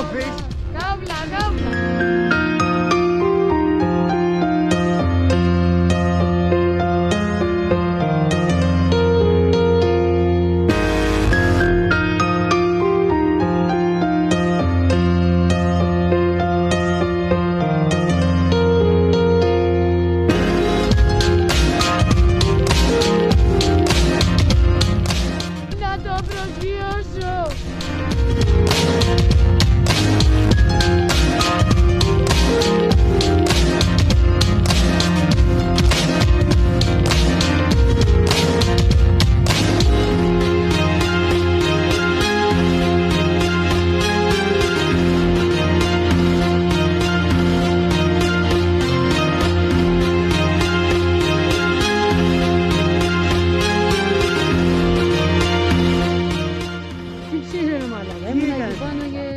Go, Gabla, Go, iyi geldi. Bana ye.